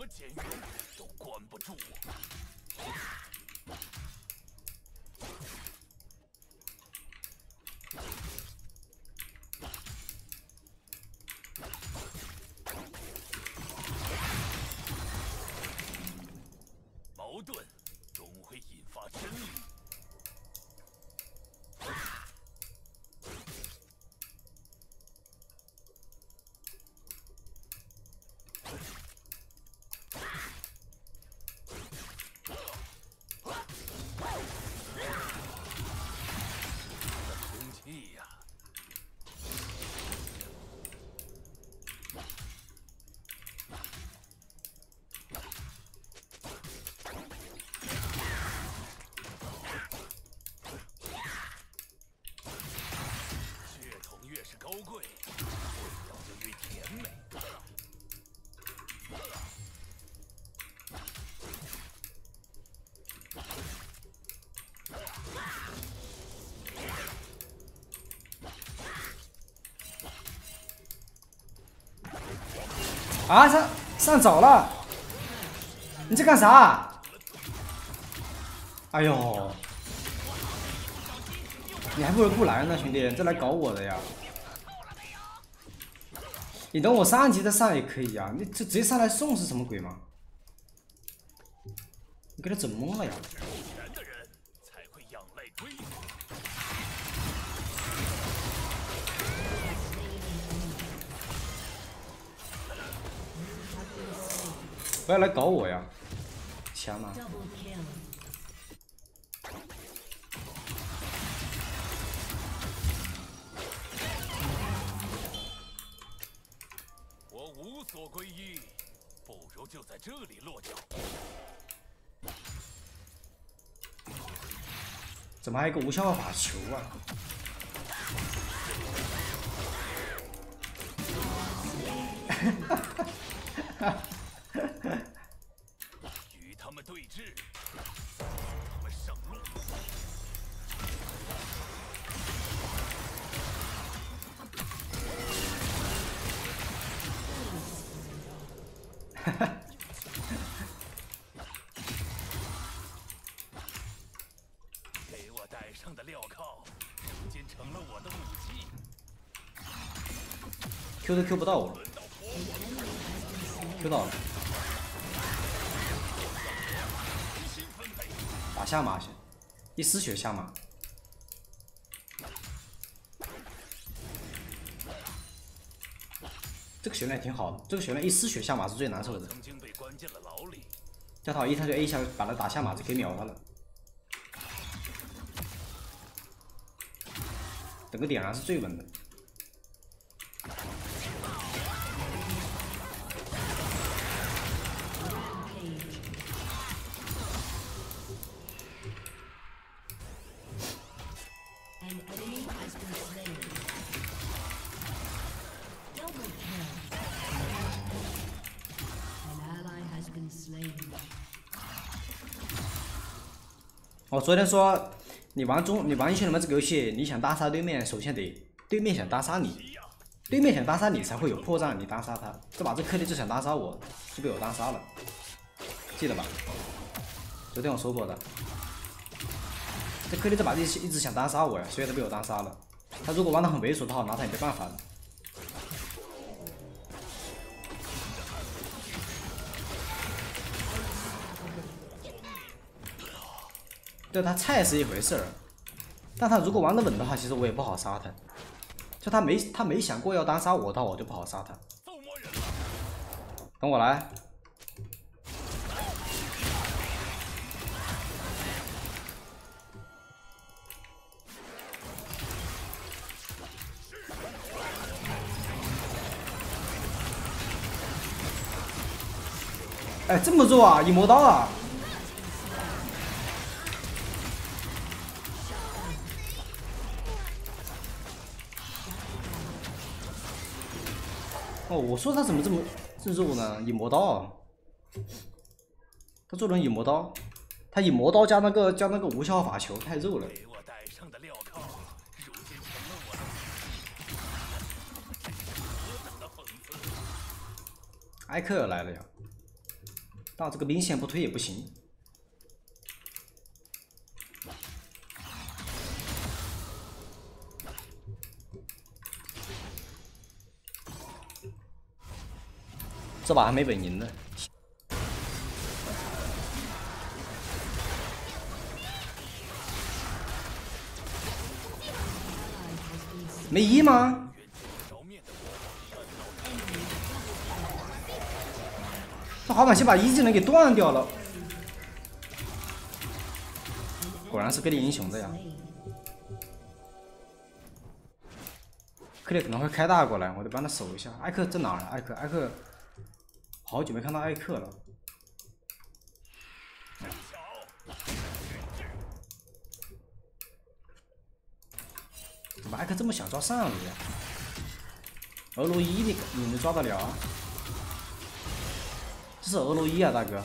么监狱都关不住我。啊，上上早了，你在干啥？哎呦，你还不如不来呢，兄弟，这来搞我的呀！你等我上级再上也可以呀，你这直接上来送是什么鬼吗？你给他整懵了呀！不要来搞我呀！强吗？我无所归依，不如就在这里落脚。怎么还有个无效法球啊？与他们对峙，他们上路。给我带上的镣铐，如今成了我的武器。Q 都 Q 不到我了，Q 到了，下马先，一丝血下马。这个血量挺好的，这个血量一丝血下马是最难受的。曾经被关进了牢里，叫他一他就 A 一下把他打下马就可以秒他了。等个点燃是最稳的。我昨天说，你玩中你玩英雄联盟这个游戏，你想单杀对面，首先得对面想单杀你，对面想单杀你才会有破绽，你单杀他。这把这克利就想单杀我，就被我单杀了，记得吧？昨天我说过的，这克利这把一直一直想单杀我呀，所以他被我单杀了。他如果玩的很猥琐的话，拿他也没办法的。对他菜是一回事儿，但他如果玩的稳的话，其实我也不好杀他。就他没他没想过要单杀我的话，我就不好杀他。等我来。哎，这么弱啊！一魔刀啊！哦，我说他怎么这么这肉呢？引魔刀！他做成引魔刀，他引魔刀加那个加那个无效法球，太肉了。艾克尔来了呀！但这个兵线不推也不行。这把还没本赢呢。没一吗？这滑板鞋把一技能给断掉了，果然是格力英雄的呀！克里可能会开大过来，我得帮他守一下。艾克在哪儿？艾克，艾克，好久没看到艾克了。怎么艾克这么想抓上路呀？俄罗伊你你能抓得了？这是俄罗伊啊，大哥！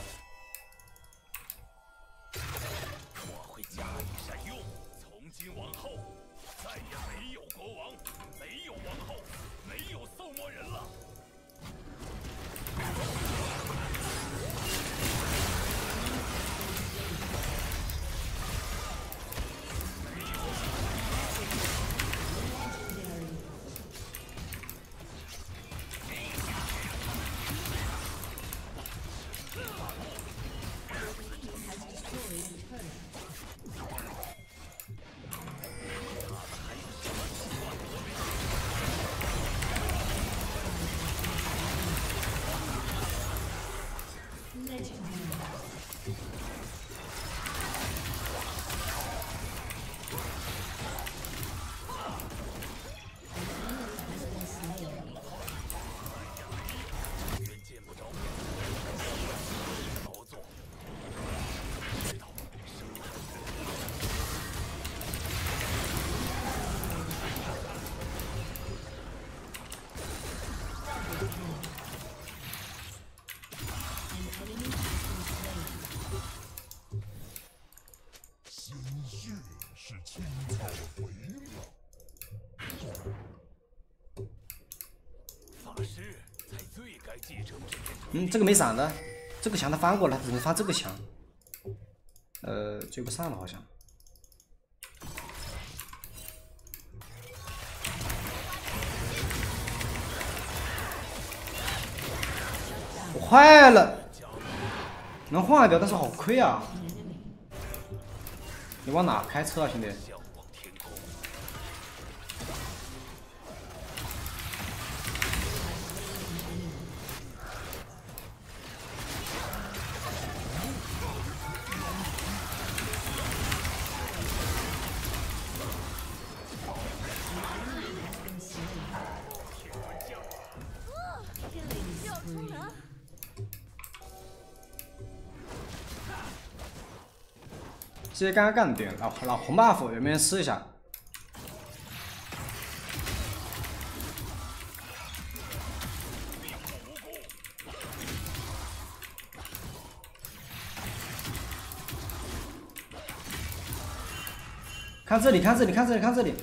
嗯，这个没闪的，这个墙他翻过来，只能翻这个墙。呃，追不上了好像。坏了，能换掉，但是好亏啊！你往哪开车啊，兄弟？直接刚刚干点，老老红 buff 有没有人吃一下？看这里，看这里，看这里，看这里！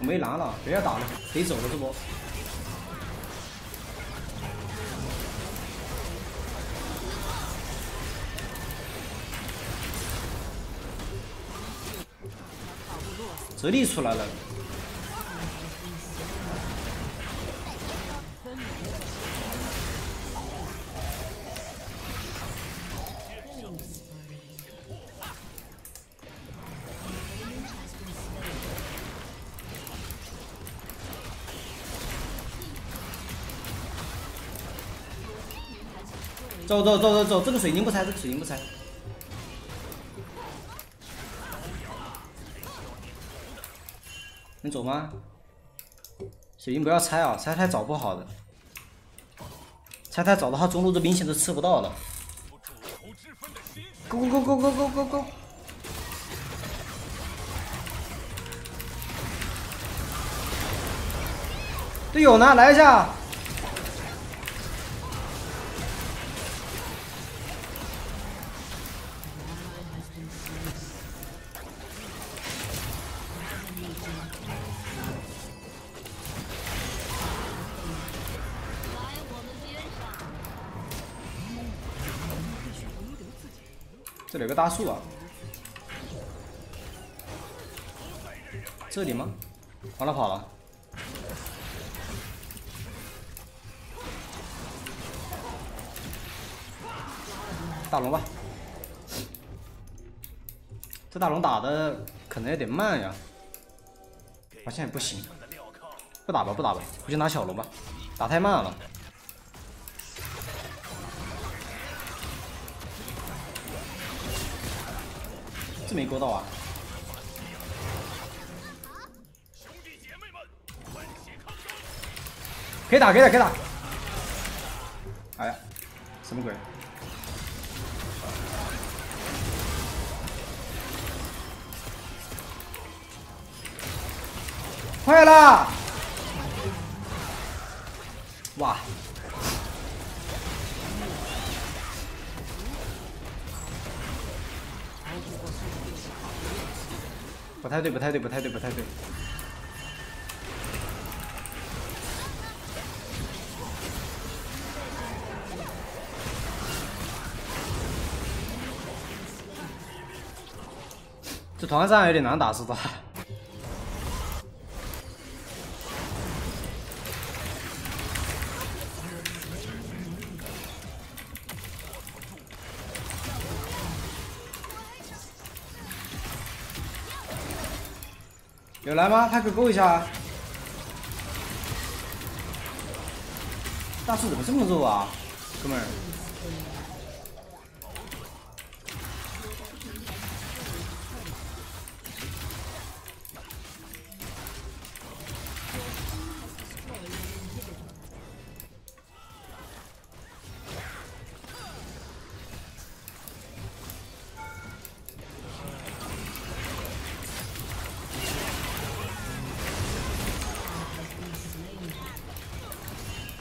我没蓝了，不要打了，可以走了这波。实力出来了，走走走走走，这个水晶不拆，这个水晶不拆。能走吗？水晶不要拆啊，拆太早不好的。拆太早的话，中路这兵线都吃不到了。Go go go go go go go！队友呢？来一下！有个大树啊，这里吗？往哪跑了？大龙吧，这大龙打的可能有点慢呀，好像也不行，不打吧不打吧，我就拿小龙吧，打太慢了。没勾到啊！可以打，可以打，可以打！哎呀，什么鬼？快啦！哇！不太对，不太对，不太对，不太对。这团战有点难打，是吧？有来吗？派克勾一下。大树怎么这么肉啊，哥们儿？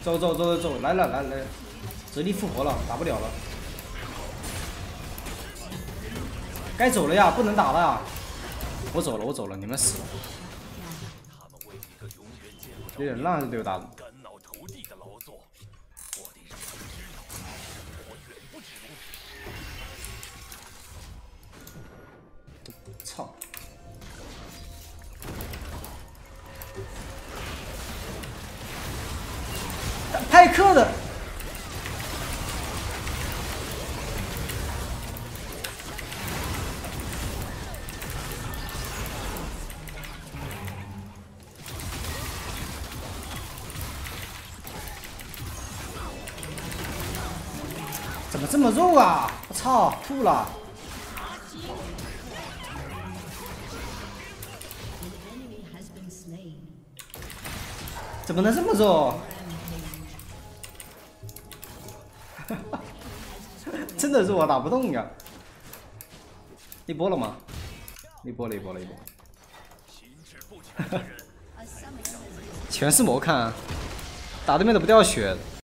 走走走走走，来了来了，泽丽复活了，打不了了，该走了呀，不能打了呀，我走了我走了，你们死了，有点烂这队打的，派克的怎么这么肉啊？我操，吐了。怎么能这么肉？真的是我打不动呀！一波了吗？一波了，一波了，一波。全是魔看，打对面都不掉血，